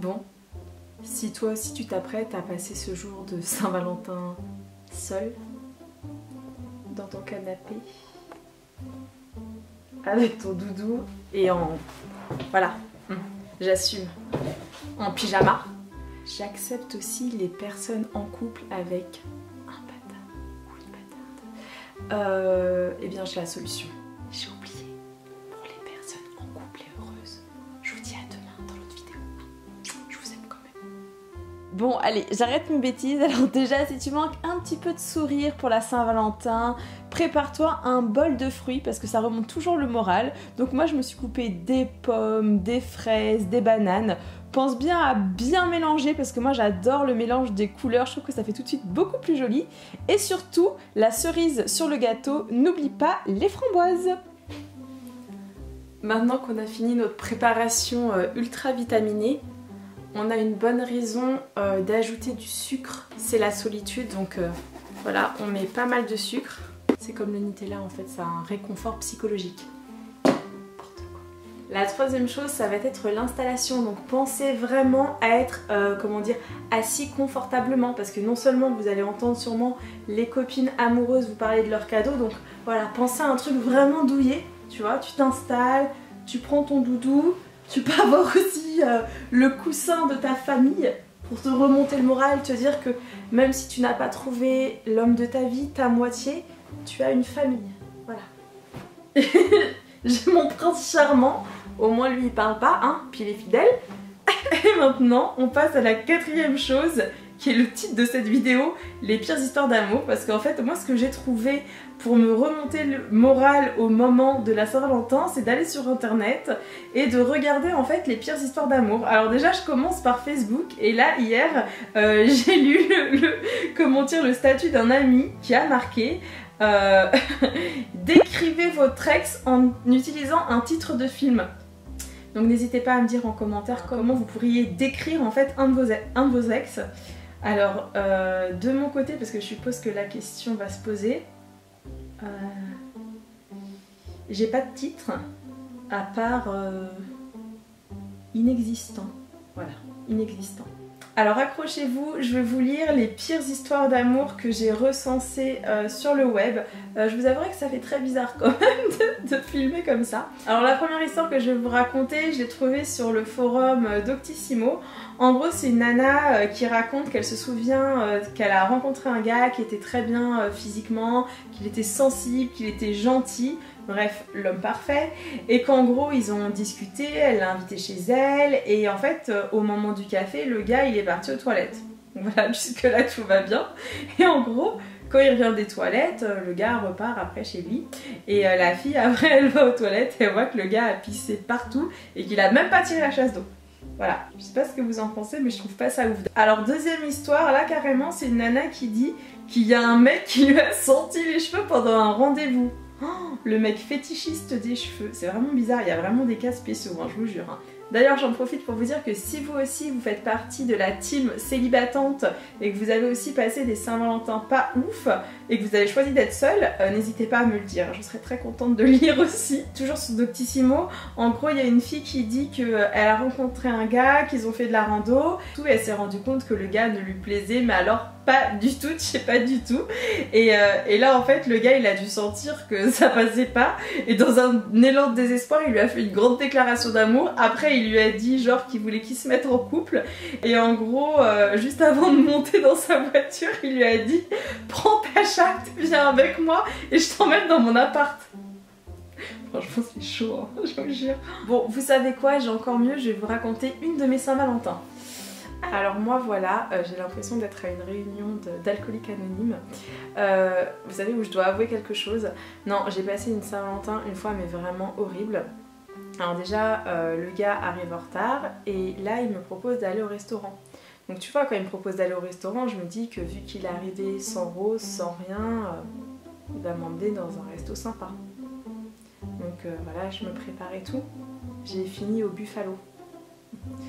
Bon, si toi aussi tu t'apprêtes à passer ce jour de Saint-Valentin seul, dans ton canapé, avec ton doudou et en... Voilà, j'assume, en pyjama, j'accepte aussi les personnes en couple avec un patin ou une patate. Euh, eh bien j'ai la solution. Bon, allez, j'arrête mes bêtises. Alors déjà, si tu manques un petit peu de sourire pour la Saint-Valentin, prépare-toi un bol de fruits parce que ça remonte toujours le moral. Donc moi, je me suis coupé des pommes, des fraises, des bananes. Pense bien à bien mélanger parce que moi j'adore le mélange des couleurs, je trouve que ça fait tout de suite beaucoup plus joli. Et surtout, la cerise sur le gâteau, n'oublie pas les framboises. Maintenant qu'on a fini notre préparation euh, ultra vitaminée, on a une bonne raison euh, d'ajouter du sucre. C'est la solitude, donc euh, voilà, on met pas mal de sucre. C'est comme le Nutella en fait, a un réconfort psychologique. La troisième chose, ça va être l'installation. Donc pensez vraiment à être, euh, comment dire, assis confortablement parce que non seulement vous allez entendre sûrement les copines amoureuses vous parler de leurs cadeaux, donc voilà, pensez à un truc vraiment douillet, tu vois, tu t'installes, tu prends ton doudou, tu peux avoir aussi euh, le coussin de ta famille pour te remonter le moral, te dire que même si tu n'as pas trouvé l'homme de ta vie, ta moitié, tu as une famille. Voilà. J'ai mon prince charmant au moins lui il parle pas, hein, puis il est fidèle. Et maintenant on passe à la quatrième chose qui est le titre de cette vidéo, les pires histoires d'amour, parce qu'en fait moi ce que j'ai trouvé pour me remonter le moral au moment de la Saint-Valentin, c'est d'aller sur internet et de regarder en fait les pires histoires d'amour. Alors déjà je commence par Facebook et là hier euh, j'ai lu le, comment dire le statut d'un ami qui a marqué euh, décrivez votre ex en utilisant un titre de film. Donc n'hésitez pas à me dire en commentaire comment vous pourriez décrire en fait un de vos, un de vos ex. Alors euh, de mon côté, parce que je suppose que la question va se poser, euh, j'ai pas de titre à part euh, inexistant. Voilà, inexistant. Alors accrochez-vous, je vais vous lire les pires histoires d'amour que j'ai recensées euh, sur le web. Euh, je vous avouerai que ça fait très bizarre quand même de, filmer comme ça. Alors la première histoire que je vais vous raconter, je l'ai trouvée sur le forum euh, d'Octissimo. En gros c'est une nana qui raconte qu'elle se souvient qu'elle a rencontré un gars qui était très bien physiquement, qu'il était sensible, qu'il était gentil bref, l'homme parfait, et qu'en gros ils ont discuté, elle l'a invité chez elle, et en fait euh, au moment du café, le gars il est parti aux toilettes. Voilà, jusque là tout va bien. Et en gros, quand il revient des toilettes, euh, le gars repart après chez lui. Et euh, la fille, après, elle va aux toilettes et elle voit que le gars a pissé partout et qu'il a même pas tiré la chasse d'eau. Voilà, je sais pas ce que vous en pensez, mais je trouve pas ça ouf. Alors, deuxième histoire, là carrément, c'est une nana qui dit qu'il y a un mec qui lui a senti les cheveux pendant un rendez-vous. Oh, le mec fétichiste des cheveux, c'est vraiment bizarre, il y a vraiment des cas spéciaux, hein, je vous jure. Hein. D'ailleurs, j'en profite pour vous dire que si vous aussi vous faites partie de la team célibatante et que vous avez aussi passé des Saint-Valentin pas ouf et que vous avez choisi d'être seul, euh, n'hésitez pas à me le dire. Je serais très contente de lire aussi. Toujours sur Doctissimo, en gros, il y a une fille qui dit qu'elle euh, a rencontré un gars, qu'ils ont fait de la rando, tout, et elle s'est rendue compte que le gars ne lui plaisait, mais alors pas du tout, je sais pas du tout. Et, euh, et, là, en fait, le gars, il a dû sentir que ça passait pas. Et dans un élan de désespoir, il lui a fait une grande déclaration d'amour. Après, il lui a dit, genre, qu'il voulait qu'ils se mettent en couple. Et en gros, euh, juste avant de monter dans sa voiture, il lui a dit, prends ta chatte, viens avec moi et je t'emmène dans mon appart. Franchement, c'est chaud, hein, je vous jure. Bon, vous savez quoi, j'ai encore mieux, je vais vous raconter une de mes Saint-Valentin. Alors moi voilà, euh, j'ai l'impression d'être à une réunion d'alcooliques anonymes. Euh, vous savez où je dois avouer quelque chose? Non, j'ai passé une Saint-Valentin une fois mais vraiment horrible. Alors déjà, euh, le gars arrive en retard et là il me propose d'aller au restaurant. Donc tu vois, quand il me propose d'aller au restaurant, je me dis que vu qu'il est arrivé sans rose, sans rien, il va m'emmener dans un resto sympa. Donc voilà, je me préparais tout. J'ai fini au Buffalo.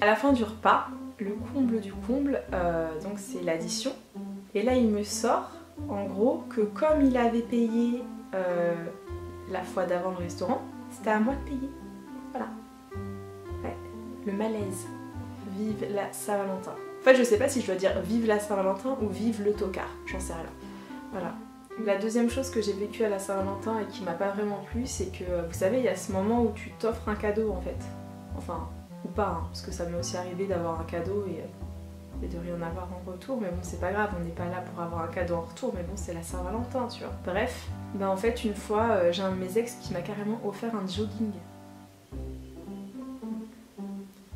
À la fin du repas, le comble du comble, euh, donc c'est l'addition. Et là, il me sort, en gros, que comme il avait payé euh, la fois d'avant le restaurant, c'était à moi de payer. Voilà. Ouais, le malaise. vive la Saint-Valentin. En fait, je sais pas si je dois dire vive la Saint-Valentin ou vive le tocard, j'en sais rien. Voilà. La deuxième chose que j'ai vécue à la Saint-Valentin et qui m'a pas vraiment plu, c'est que vous savez, il y a ce moment où tu t'offres un cadeau en fait. Enfin, ou pas, hein, parce que ça m'est aussi arrivé d'avoir un cadeau et, et, de rien avoir en retour, mais bon, c'est pas grave, on n'est pas là pour avoir un cadeau en retour, mais bon, c'est la Saint-Valentin, tu vois. Bref, bah en fait, une fois, euh, j'ai un de mes ex qui m'a carrément offert un jogging.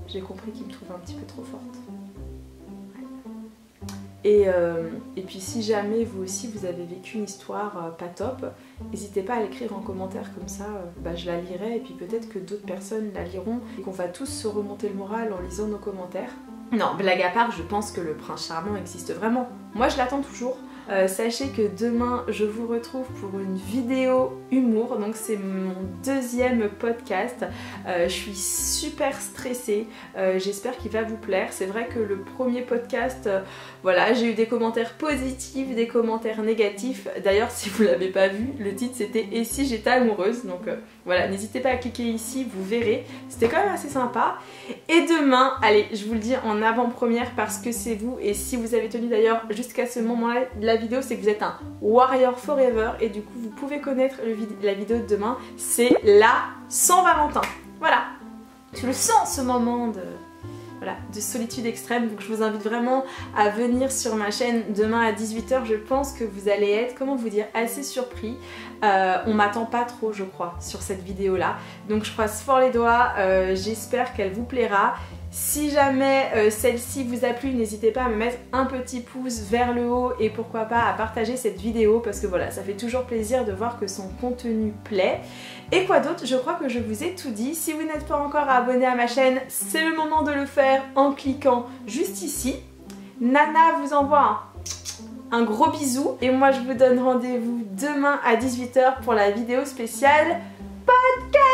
J'ai compris qu'il me trouvait un petit peu trop forte. Euh, et, puis si jamais vous aussi vous avez vécu une histoire euh, pas top, n'hésitez pas à l'écrire en commentaire comme ça, euh, bah, je la lirai et puis peut-être que d'autres personnes la liront et qu'on va tous se remonter le moral en lisant nos commentaires. Non, blague à part, je pense que le prince charmant existe vraiment. Moi je l'attends toujours. Euh, sachez que demain je vous retrouve pour une vidéo humour, donc c'est mon deuxième podcast. Euh, je suis super stressée, euh, j'espère qu'il va vous plaire. C'est vrai que le premier podcast, voilà, j'ai eu des commentaires positifs, des commentaires négatifs. D'ailleurs, si vous l'avez pas vu, le titre c'était Et si j'étais amoureuse? Donc voilà, n'hésitez pas à cliquer ici, vous verrez. C'était quand même assez sympa. Et demain, allez, je vous le dis en avant-première parce que c'est vous. Et si vous avez tenu d'ailleurs jusqu'à ce moment-là vidéo, c'est que vous êtes un warrior forever. Et du coup, vous pouvez connaître la vidéo de demain. C'est la Saint-Valentin. Voilà. Je le sens ce moment de de solitude extrême. Donc je vous invite vraiment à venir sur ma chaîne demain à 18h. Je pense que vous allez être, comment vous dire, assez surpris. Euh, on m'attend pas trop, je crois, sur cette vidéo là. Donc je croise fort les doigts. Euh, j'espère qu'elle vous plaira. Si jamais euh, celle-ci vous a plu, n'hésitez pas à me mettre un petit pouce vers le haut et pourquoi pas à partager cette vidéo parce que voilà, ça fait toujours plaisir de voir que son contenu plaît. Et quoi d'autre? Je crois que je vous ai tout dit. Si vous n'êtes pas encore abonné à ma chaîne, c'est le moment de le faire en cliquant juste ici. Nana vous envoie un, un gros bisou et moi je vous donne rendez-vous demain à 18h pour la vidéo spéciale podcast